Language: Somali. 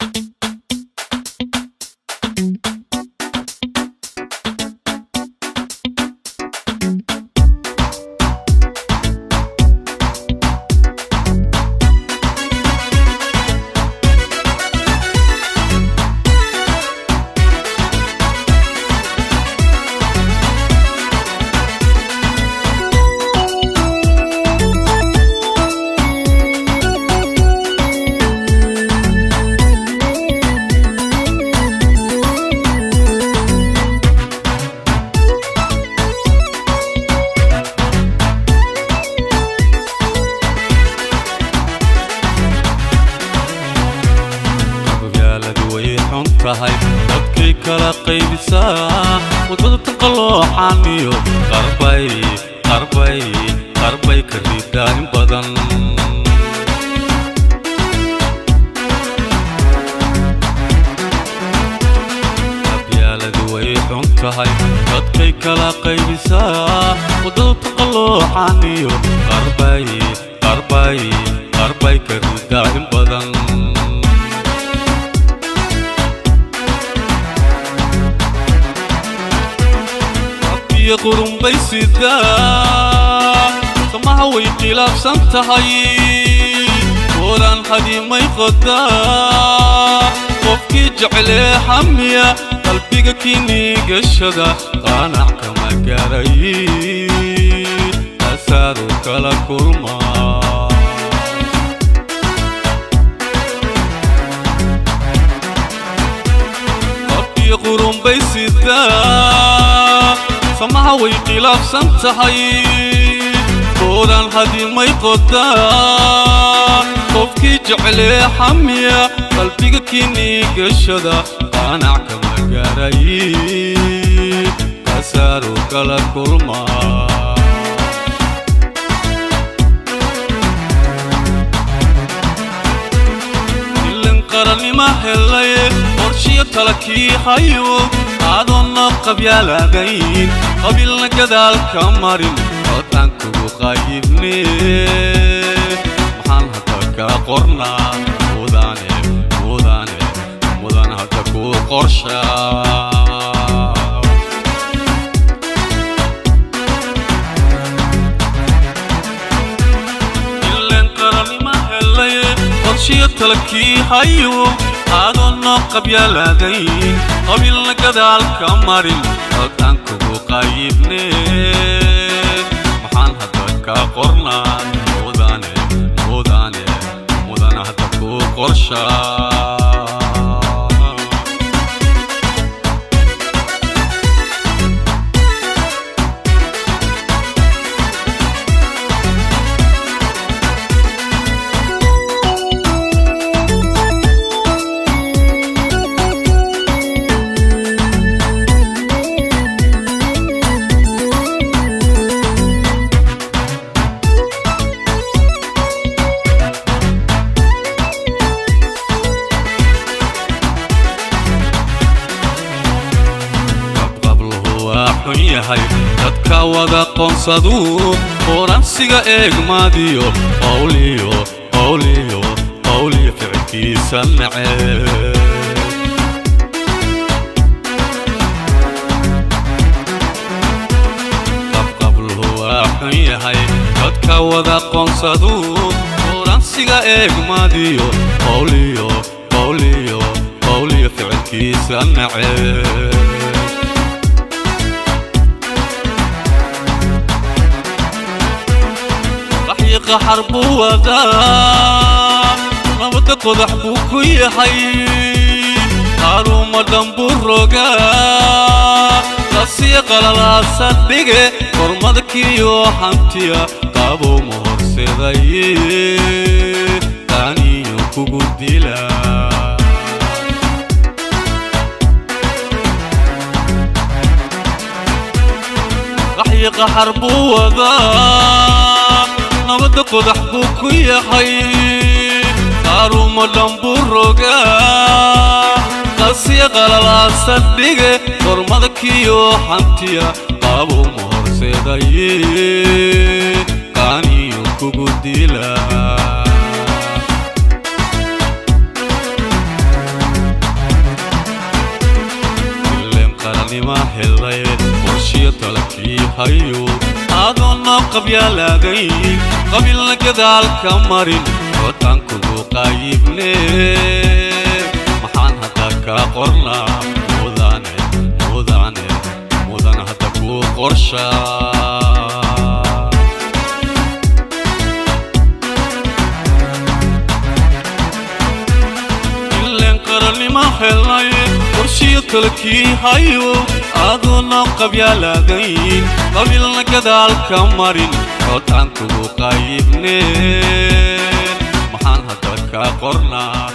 you tahay dadkay kala qaybisaa waddada taqalloocan iyo qarbay qarbay qarbay ka ridaa in badan tahay dadkay kala qaybisaa waddada taqalloocan iyo qarbay qarbay qarbay ka ridaa in badan iyo qurun bay sidaa samaha way khilaafsan tahay waraan hadimay qodaa qofkii jeclee xamiya qalbiga kinigashada qaanac kama garay asaadu kala kulmaa iyo qurun bay sidaa samaha way khilaafsan tahay. Boodaan hadimay qodaa qofkii jeclee xamiya qalbiga kinigashada qaanac kama garay kasaaru kala kulmaa ilin qarannima helay qorshiyo talakii hayo adoonna qabyaalaadayn qabiilna gadaalka marin cod aan kugu qaayibne maxaan hadda kaa qornaa mudane mudane mudan hadda kuu qorshaa ilen qarannima adoonna qabyaalaadayn qabiilna gadaalka marin cod aan kugu qaayibne maxaan hadda kaa qornaa mudane mudane mudan hadda kuu qorshaa dadka wada qoonsadu qoransiga eegmaadiyo qowliyo qowliyo qowliyo ficilkiisa nece qabqabluhu waa xun yahay dadka wada qoonsadu qoransiga eegmaadiyo qowliyo qowliyo qowliyo ficilkiisa nece raxiiqa xar buu wadaa nabadda qodax buu ku yahay qaaruma dhan rogaa qasiya qalalaasa dhige hormadkiyo hantiya qaabowma horseedaye taaniyo kugu dila. Buu wadaa nabadda qodax buu ku yahay qaarumo dhan buu rogaa qasya qalalaasan dhige hormadkiyo xantiya qaabuuma horseedaye kaaniyo kugu dila. Lemqaranima helay qorshiyo talakii hayo adoona qabyaalaagay qabilna gadaalka marin cootaankudu qaayibne maxaan hadda kaa qornaa mudane mudane mudan hadda kuu qorshaa ileen helnay qorshiyo talkii hayo adoona qabyaalaagayn qabilna gadaalka marin cootaankudu qaayibneen maxaan hadda kaa qornaa